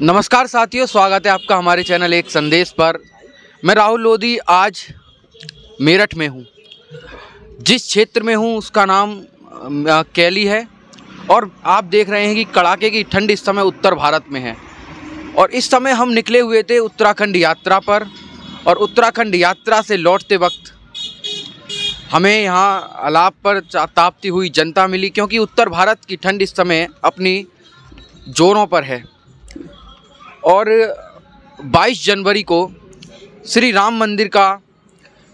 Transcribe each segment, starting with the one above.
नमस्कार साथियों, स्वागत है आपका हमारे चैनल एक संदेश पर। मैं राहुल लोधी आज मेरठ में हूँ। जिस क्षेत्र में हूँ, उसका नाम कैली है। और आप देख रहे हैं कि कड़ाके की ठंड इस समय उत्तर भारत में है। और इस समय हम निकले हुए थे उत्तराखंड यात्रा पर। और उत्तराखंड यात्रा से लौटते वक्त हमें यहाँ अलाप पर तापती हुई जनता मिली, क्योंकि उत्तर भारत की ठंड इस समय अपनी जोरों पर है। और 22 जनवरी को श्री राम मंदिर का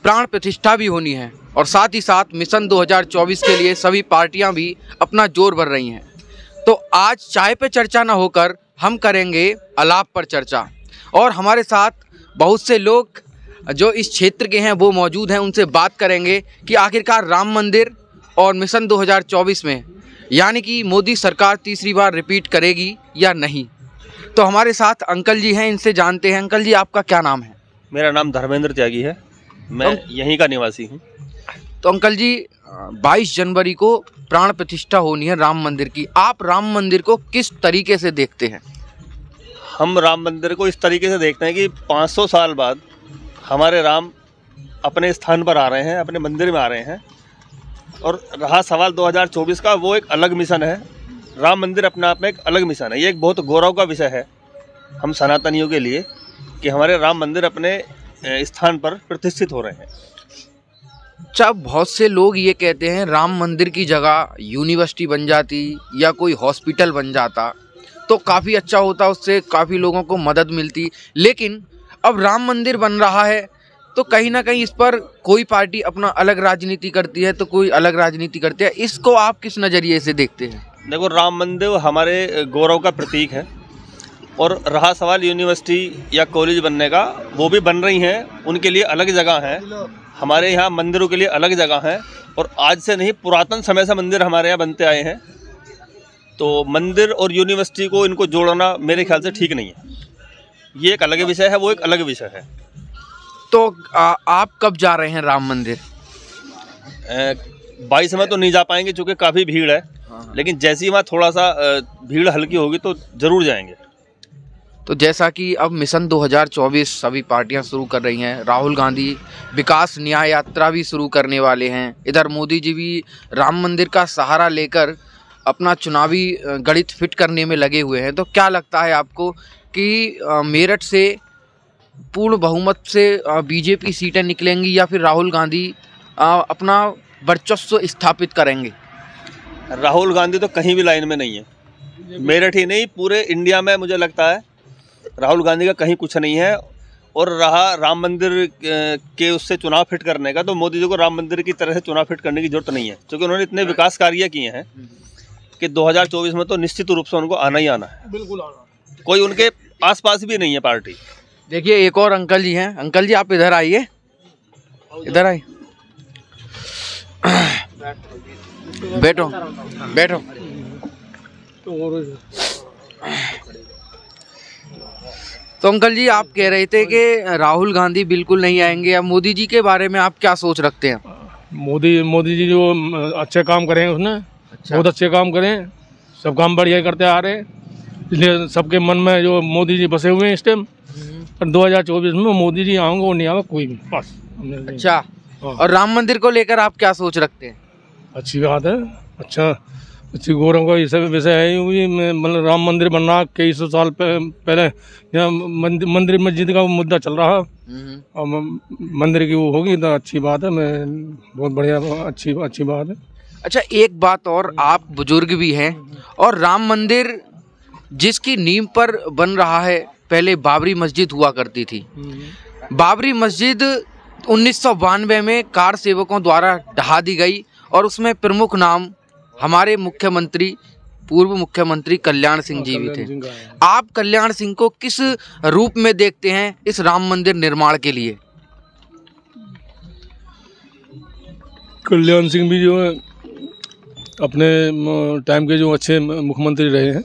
प्राण प्रतिष्ठा भी होनी है और साथ ही साथ मिशन 2024 के लिए सभी पार्टियाँ भी अपना ज़ोर भर रही हैं। तो आज चाय पे चर्चा न होकर हम करेंगे अलाप पर चर्चा। और हमारे साथ बहुत से लोग जो इस क्षेत्र के हैं, वो मौजूद हैं, उनसे बात करेंगे कि आखिरकार राम मंदिर और मिशन 2024 में यानी कि मोदी सरकार तीसरी बार रिपीट करेगी या नहीं? तो हमारे साथ अंकल जी हैं इनसे जानते हैं। अंकल जी आपका क्या नाम है? मेरा नाम धर्मेंद्र त्यागी है। मैं तो, यहीं का निवासी हूँ। तो अंकल जी बाईस जनवरी को प्राण प्रतिष्ठा होनी है राम मंदिर की। आप राम मंदिर को किस तरीके से देखते हैं? हम राम मंदिर को इस तरीके से देखते हैं कि 500 साल बाद हमारे राम अपने स्थान पर आ रहे हैं अपने मंदिर में आ रहे हैं। और रहा सवाल 2024 का, वो एक अलग मिशन है। राम मंदिर अपने आप में एक अलग मिशन है। ये एक बहुत गौरव का विषय है हम सनातनियों के लिए कि हमारे राम मंदिर अपने स्थान पर प्रतिष्ठित हो रहे हैं। अच्छा बहुत से लोग ये कहते हैं, राम मंदिर की जगह यूनिवर्सिटी बन जाती या कोई हॉस्पिटल बन जाता तो काफ़ी अच्छा होता, उससे काफ़ी लोगों को मदद मिलती। लेकिन अब राम मंदिर बन रहा है तो कहीं ना कहीं इस पर कोई पार्टी अपना अलग राजनीति करती है तो कोई अलग राजनीति करती है। इसको आप किस नज़रिए से देखते हैं? देखो, राम मंदिर हमारे गौरव का प्रतीक है और रहा सवाल यूनिवर्सिटी या कॉलेज बनने का, वो भी बन रही हैं, उनके लिए अलग जगह है। हमारे यहाँ मंदिरों के लिए अलग जगह है और आज से नहीं, पुरातन समय से मंदिर हमारे यहाँ बनते आए हैं। तो मंदिर और यूनिवर्सिटी को इनको जोड़ना मेरे ख्याल से ठीक नहीं है। ये एक अलग विषय है, वो एक अलग विषय है। तो आ, आप कब जा रहे हैं राम मंदिर? बाईस में तो नहीं जा पाएँगे क्योंकि काफ़ी भीड़ है। लेकिन जैसी वहाँ थोड़ा सा भीड़ हल्की होगी तो ज़रूर जाएँगे। तो जैसा कि अब मिशन 2024 सभी पार्टियाँ शुरू कर रही हैं राहुल गांधी विकास न्याय यात्रा भी शुरू करने वाले हैं। इधर मोदी जी भी राम मंदिर का सहारा लेकर अपना चुनावी गणित फिट करने में लगे हुए हैं। तो क्या लगता है आपको कि मेरठ से पूर्ण बहुमत से बीजेपी सीटें निकलेंगी या फिर राहुल गांधी अपना वर्चस्व स्थापित करेंगे? राहुल गांधी तो कहीं भी लाइन में नहीं है। मेरठ ही नहीं पूरे इंडिया में मुझे लगता है राहुल गांधी का कहीं कुछ नहीं है। और रहा राम मंदिर के उससे चुनाव फिट करने का तो मोदी जी को राम मंदिर की तरह से चुनाव फिट करने की ज़रूरत नहीं है क्योंकि उन्होंने इतने विकास कार्य किए हैं कि 2024 में तो निश्चित रूप से उनको आना ही आना है। बिल्कुल आना। कोई उनके आसपास भी नहीं है पार्टी। देखिए एक और अंकल जी हैं। अंकल जी आप इधर आइए। इधर आइए। बैठो। बैठो। तो अंकल जी आप कह रहे थे कि राहुल गांधी बिल्कुल नहीं आएँगे। या मोदी जी के बारे में आप क्या सोच रखते हैं? मोदी मोदी जी जो अच्छे काम करें उसने। अच्छा। बहुत अच्छे काम करें। सब काम बढ़िया करते आ रहे हैं। इसलिए सबके मन में जो मोदी जी बसे हुए हैं इस टाइम पर 2024 में मोदी जी आऊँगा वो नहीं आऊँगा कोई भी बस। अच्छा हाँ। और राम मंदिर को लेकर आप क्या सोच रखते हैं? अच्छी बात है। अच्छा अच्छी गौरव का विषय विषय है ये मतलब राम मंदिर बनना कई सौ साल पह- पहले यहाँ मंदिर मंदिर मस्जिद का मुद्दा चल रहा। और मंदिर की वो होगी तो अच्छी बात है। मैं बहुत बढ़िया अच्छी अच्छी बात है। अच्छा एक बात और आप बुज़ुर्ग भी हैं और राम मंदिर जिसकी नींव पर बन रहा है पहले बाबरी मस्जिद हुआ करती थी। बाबरी मस्जिद उन्नीस सौ बानवे में कार सेवकों द्वारा ढहा दी गई और उसमें प्रमुख नाम हमारे मुख्यमंत्री, पूर्व मुख्यमंत्री कल्याण सिंह जी भी थे। आप कल्याण सिंह को किस रूप में देखते हैं इस राम मंदिर निर्माण के लिए? कल्याण सिंह भी जो है, अपने टाइम के जो अच्छे मुख्यमंत्री रहे हैं,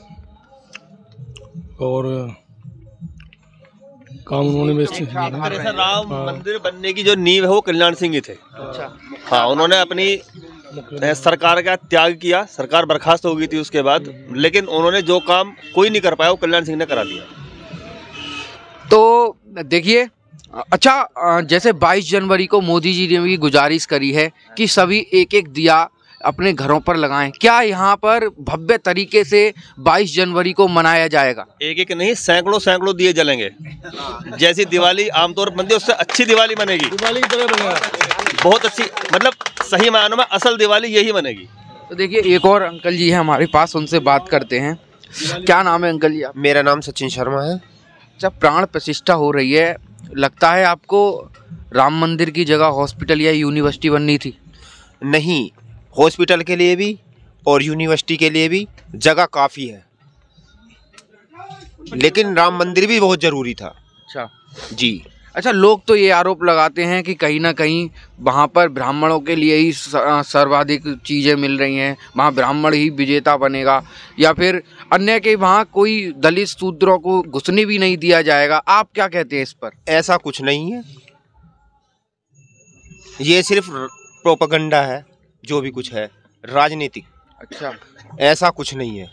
और काम उन्होंने अच्छे राम मंदिर बनने की जो नींव है वो कल्याण सिंह ही थे। हाँ उन्होंने अपनी सरकार का त्याग किया सरकार बर्खास्त हो गई थी उसके बाद लेकिन उन्होंने जो काम कोई नहीं कर पाया वो कल्याण सिंह ने करा दिया। तो देखिए अच्छा जैसे 22 जनवरी को मोदी जी ने भी गुजारिश करी है कि सभी एक एक दिया अपने घरों पर लगाएँ। क्या यहाँ पर भव्य तरीके से 22 जनवरी को मनाया जाएगा? एक एक नहीं सैकड़ों सैकड़ों दिए जलेंगे। जैसी दिवाली आमतौर पर बनती है उससे अच्छी दिवाली बनेगी। दिवाली की तरह बनेगा। बहुत अच्छी मतलब सही मायनों में असल दिवाली यही बनेगी। तो देखिए एक और अंकल जी है हमारे पास उनसे बात करते हैं। क्या नाम है अंकल जी आप मेरा नाम सचिन शर्मा है। जब प्राण प्रतिष्ठा हो रही है। लगता है आपको राम मंदिर की जगह हॉस्पिटल या यूनिवर्सिटी बननी थी? नहीं हॉस्पिटल के लिए भी और यूनिवर्सिटी के लिए भी जगह काफ़ी है। लेकिन राम मंदिर भी बहुत ज़रूरी था। अच्छा। जी। अच्छा लोग तो ये आरोप लगाते हैं कि कहीं ना कहीं वहाँ पर ब्राह्मणों के लिए ही सर्वाधिक चीज़ें मिल रही हैं। वहाँ ब्राह्मण ही विजेता बनेगा। या फिर अन्य के वहाँ कोई दलित शूद्रों को घुसने भी नहीं दिया जाएगा। आप क्या कहते हैं इस पर? ऐसा कुछ नहीं है। ये सिर्फ़ प्रोपगंडा है। जो भी कुछ है राजनीतिक अच्छा। ऐसा कुछ नहीं है।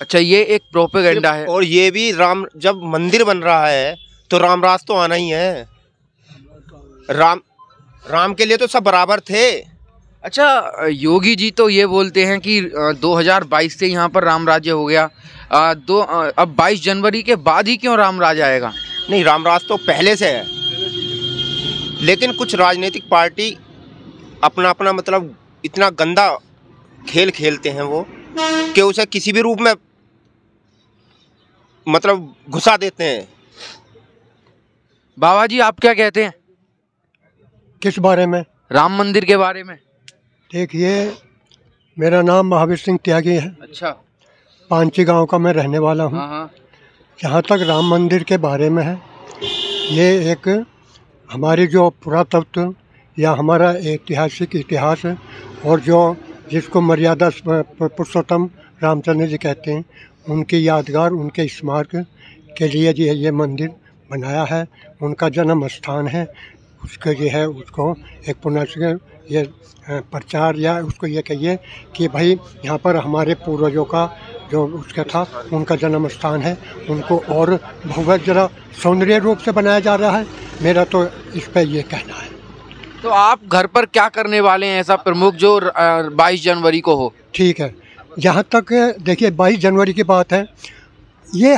अच्छा ये एक प्रोपेगेंडा है। और ये भी राम जब मंदिर बन रहा है तो रामराज तो आना ही है। राम राम के लिए तो सब बराबर थे। अच्छा योगी जी तो ये बोलते हैं कि अ, 2022 से यहाँ पर राम राज्य हो गया। अ, दो अब 22 जनवरी के बाद ही क्यों राम राज आएगा? नहीं रामराज तो पहले से है। लेकिन कुछ राजनीतिक पार्टी अपना अपना मतलब इतना गंदा खेल खेलते हैं वो कि उसे किसी भी रूप में मतलब घुसा देते हैं। बाबा जी आप क्या कहते हैं? किस बारे में? राम मंदिर के बारे में। देखिए मेरा नाम महावीर सिंह त्यागी है। अच्छा। पांची गाँव का मैं रहने वाला हूँ। हाँ हाँ। तक राम मंदिर के बारे में है ये एक हमारी जो पुरातत्व या हमारा ऐतिहासिक इतिहास है और जो जिसको मर्यादा पुरुषोत्तम रामचंद्र जी कहते हैं, उनकी यादगार, उनके स्मारक के लिए जो है ये मंदिर बनाया है। उनका जन्म स्थान है। उसके जो है, उसको एक पुनः ये प्रचार या उसको ये कहिए कि भाई यहाँ पर हमारे पूर्वजों का जो उसका था, उनका जन्म स्थान है। उनको और बहुत ज़रा सौंदर्य रूप से बनाया जा रहा है। मेरा तो इस पर ये कहना है। तो आप घर पर क्या करने वाले हैं ऐसा प्रमुख जो बाईस जनवरी को हो? ठीक है। यहाँ तक, देखिए 22 जनवरी की बात है। ये